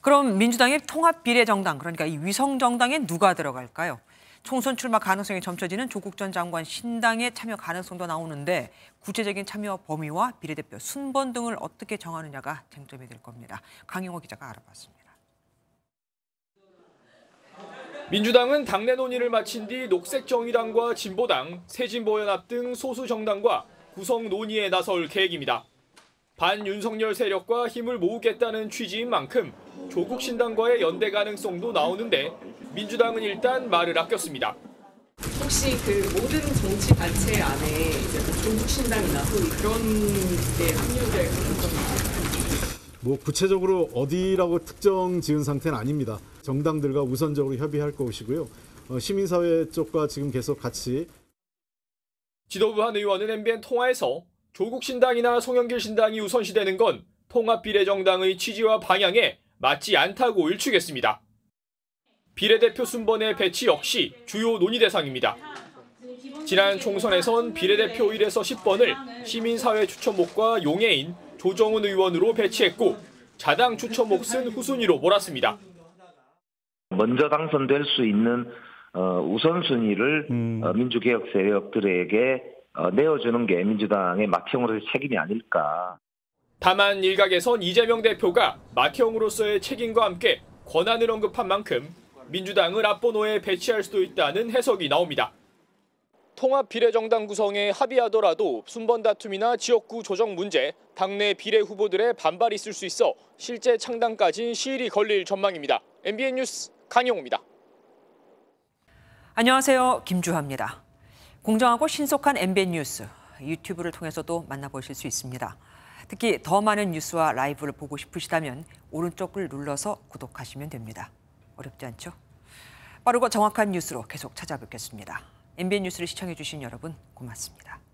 그럼 민주당의 통합 비례정당 그러니까 이 위성 정당에 누가 들어갈까요? 총선 출마 가능성이 점쳐지는 조국 전 장관 신당의 참여 가능성도 나오는데 구체적인 참여 범위와 비례대표 순번 등을 어떻게 정하느냐가 쟁점이 될 겁니다. 강영호 기자가 알아봤습니다. 민주당은 당내 논의를 마친 뒤 녹색정의당과 진보당, 새진보연합 등 소수 정당과 구성 논의에 나설 계획입니다. 반윤석열 세력과 힘을 모으겠다는 취지인 만큼 조국 신당과의 연대 가능성도 나오는데 민주당은 일단 말을 아꼈습니다. 혹시 그 모든 정치 단체 안에 이제 뭐 조국 신당이나 소위 그런 게 합류될 가능성이 뭐 구체적으로 어디라고 특정 지은 상태는 아닙니다. 정당들과 우선적으로 협의할 것이고요. 어, 시민사회 쪽과 지금 계속 같이 지도부 한 의원은 MBN 통화에서 조국 신당이나 송영길 신당이 우선시되는 건 통합 비례정당의 취지와 방향에 맞지 않다고 일축했습니다. 비례대표 순번의 배치 역시 주요 논의 대상입니다. 지난 총선에선 비례대표 1에서 10번을 시민사회 추천목과 용해인 조정훈 의원으로 배치했고 자당 추천몫은 후순위로 몰았습니다. 먼저 당선될 수 있는 어, 우선순위를 어, 민주개혁 세력들에게 어, 내어주는 게 민주당의 맏형으로서의 책임이 아닐까. 다만 일각에선 이재명 대표가 맏형으로서의 책임과 함께 권한을 언급한 만큼 민주당을 앞번호에 배치할 수도 있다는 해석이 나옵니다. 통합 비례정당 구성에 합의하더라도 순번 다툼이나 지역구 조정 문제, 당내 비례 후보들의 반발이 있을 수 있어 실제 창당까지 시일이 걸릴 전망입니다. MBN 뉴스 강영호입니다. 안녕하세요. 김주하입니다. 공정하고 신속한 MBN 뉴스 유튜브를 통해서도 만나보실 수 있습니다. 특히 더 많은 뉴스와 라이브를 보고 싶으시다면 오른쪽을 눌러서 구독하시면 됩니다. 어렵지 않죠? 빠르고 정확한 뉴스로 계속 찾아뵙겠습니다. MBN 뉴스를 시청해주신 여러분 고맙습니다.